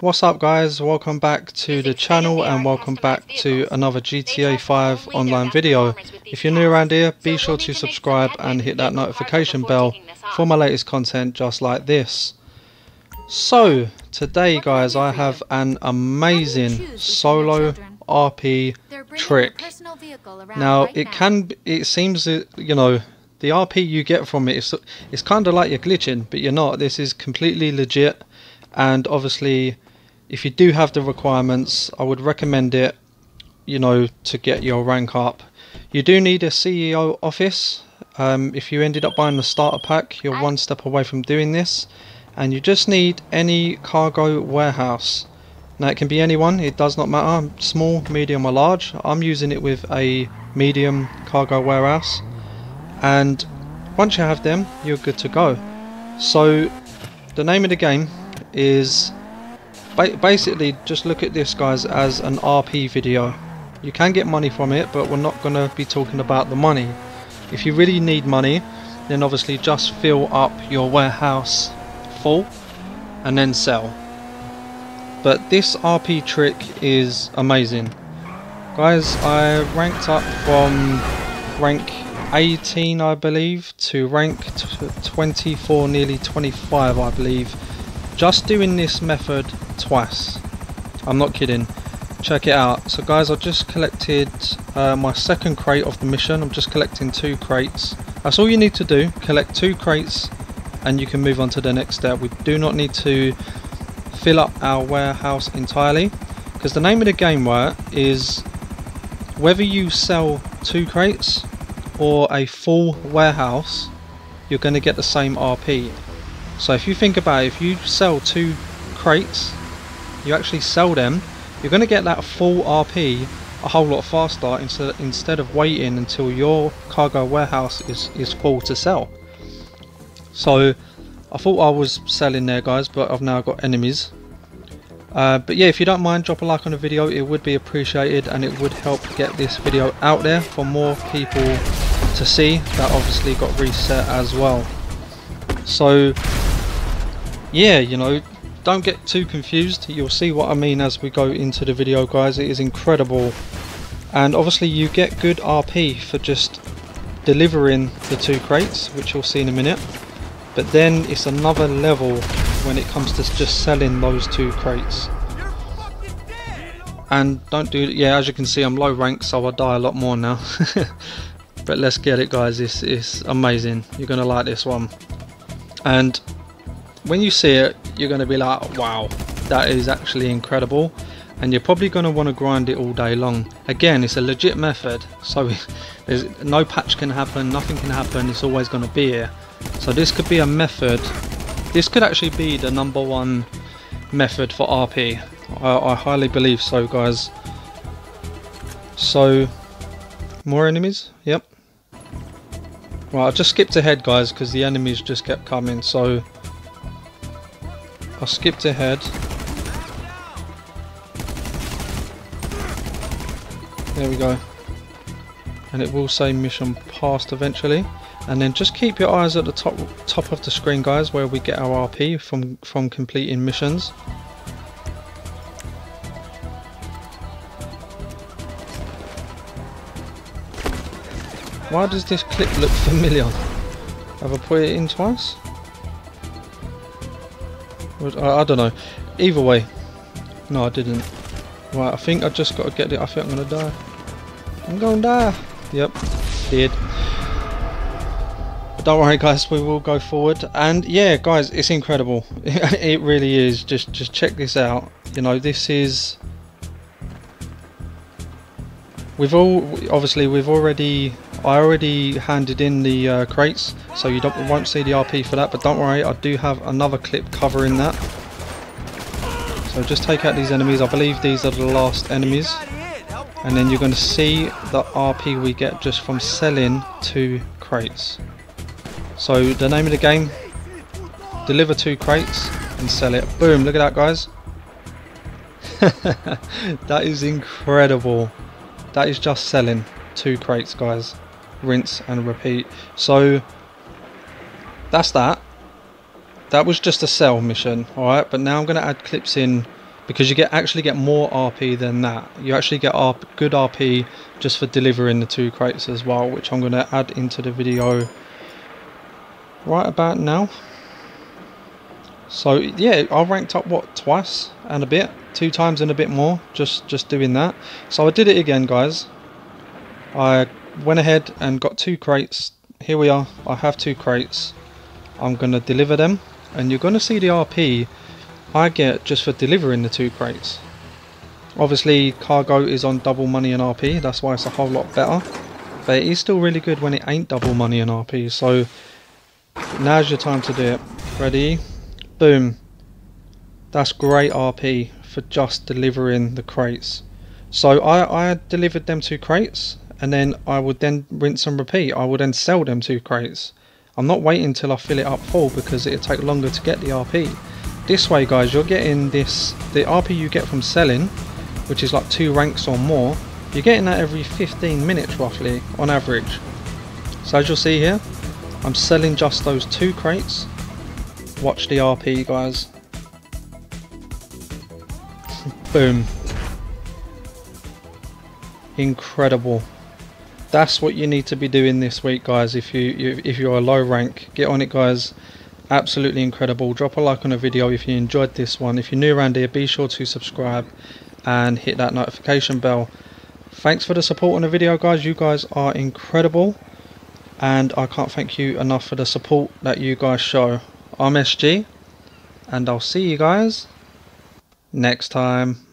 What's up guys, welcome back to the channel and welcome back to another GTA 5 online video. If you're new around here, be sure to subscribe and hit that notification bell for my latest content just like this. So, today guys I have an amazing solo RP trick. Now it can, it seems, you know, the RP you get from it, it is it's kind of like you're glitching, but you're not. This is completely legit and obviously if you do have the requirements I would recommend it you know to get your rank up. You do need a CEO office. Um, if you ended up buying the starter pack you're one step away from doing this. And you just need any cargo warehouse. Now it can be anyone. It does not matter. Small medium or large. I'm using it with a medium cargo warehouse. And once you have them you're good to go. So the name of the game is ba basically just look at this guys as an RP video. You can get money from it but we're not going to be talking about the money. If you really need money then obviously just fill up your warehouse full and then sell. But this RP trick is amazing. Guys I ranked up from rank 18 I believe to rank 24 nearly 25 I believe just doing this method twice. I'm not kidding. Check it out. So guys I just collected uh, my second crate of the mission. I'm just collecting two crates. That's all you need to do. Collect two crates and you can move on to the next step. We do not need to fill up our warehouse entirely because the name of the game right is whether you sell two crates or a full warehouse you're going to get the same RP so if you think about it, if you sell two crates, you actually sell them, you're going to get that full RP a whole lot faster instead, of waiting until your cargo warehouse is, is full to sell. So I thought I was selling there guys, but I've now got enemies. Uh, but yeah, if you don't mind, drop a like on the video, it would be appreciated and it would help get this video out there for more people to see that obviously got reset as well. So yeah, you know, don't get too confused. You'll see what I mean as we go into the video, guys. It is incredible. And obviously you get good RP for just delivering the two crates, which you'll see in a minute. But then it's another level when it comes to just selling those two crates. And don't do, yeah, as you can see, I'm low rank, so I die a lot more now. but let's get it, guys. This is amazing. You're going to like this one. And when you see it you're going to be like wow that is actually incredible. And you're probably going to want to grind it all day long. Again it's a legit method so there's no patch can happen nothing can happen it's always going to be here. So this could be a method this could actually be the number one method for RP I, I highly believe so guys. So more enemies? Yep. Well I just skipped ahead guys because the enemies just kept coming so I skipped ahead. There we go. And it will say mission passed eventually. And then just keep your eyes at the top top of the screen guys where we get our RP from, from completing missions. Why does this clip look familiar? Have I put it in twice? I, I don't know. Either way. No, I didn't. Right, I think I just got to get it. I think I'm going to die. I'm going to die. Yep, did. But don't worry guys, we will go forward. And yeah, guys, it's incredible. it really is. Just, just check this out. You know, this is... We've all, obviously, we've already I already handed in the uh, crates, so you don't won't see the RP for that, but don't worry, I do have another clip covering that. So just take out these enemies, I believe these are the last enemies. And then you're going to see the RP we get just from selling two crates. So the name of the game, deliver two crates and sell it. Boom, look at that guys. that is incredible. That is just selling two crates guys rinse and repeat. So that's that. That was just a sell mission, alright? But now I'm going to add clips in because you get actually get more RP than that. You actually get good RP just for delivering the two crates as well, which I'm going to add into the video right about now. So yeah, I ranked up what twice and a bit, two times and a bit more, just just doing that. So I did it again, guys. I went ahead and got two crates. Here we are. I have two crates. I'm gonna deliver them, and you're gonna see the RP I get just for delivering the two crates. Obviously cargo is on double money and RP, that's why it's a whole lot better. But it is still really good when it ain't double money and RP, so now's your time to do it. Ready? Boom. That's great RP for just delivering the crates. So I, I delivered them two crates and then I would then rinse and repeat. I would then sell them two crates. I'm not waiting until I fill it up full because it'll take longer to get the RP. This way guys, you're getting this, the RP you get from selling, which is like two ranks or more, you're getting that every 15 minutes roughly, on average. So as you'll see here, I'm selling just those two crates. Watch the RP guys. Boom. Incredible. That's what you need to be doing this week guys. If you, you if you're a low rank. Get on it guys. Absolutely incredible. Drop a like on the video if you enjoyed this one. If you're new around here be sure to subscribe and hit that notification bell. Thanks for the support on the video guys. You guys are incredible. And I can't thank you enough for the support that you guys show. I'm SG and I'll see you guys next time